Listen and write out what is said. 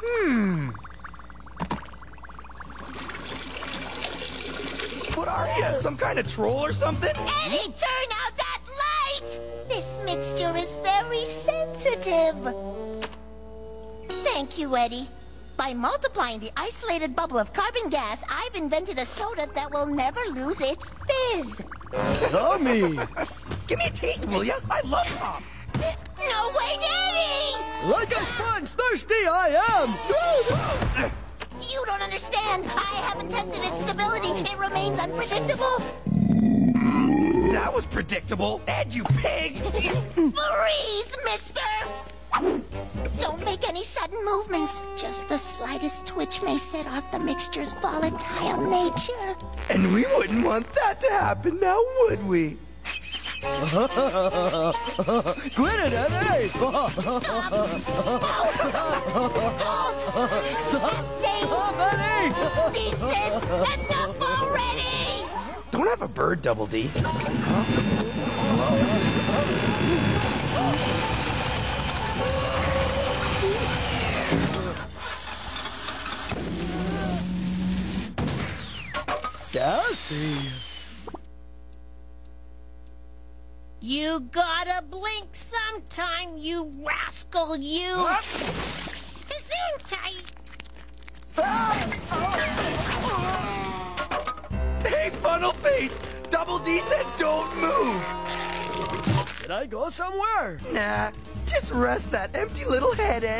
Hmm. What are you? Some kind of troll or something? Eddy, turn out that light! This mixture is very sensitive. Thank you, Eddy. By multiplying the isolated bubble of carbon gas, I've invented a soda that will never lose its fizz. Yummy! Give me a taste, will ya? I love pop. No, wait, Eddy! Like a sponge thirsty I am! You don't understand. I haven't tested its stability. It remains unpredictable. That was predictable. And you pig! Freeze, mister! Don't make any sudden movements. Just the slightest twitch may set off the mixture's volatile nature. And we wouldn't want that to happen now, would we? Quit it, Eddy! Stop, Eddy! desist! Enough already! Don't have a bird, Double D. Gassy. You gotta blink sometime, you rascal, you! Gesundheit! Hey, funnel face! Double D said don't move! Did I go somewhere? Nah, just rest that empty little head, Ed.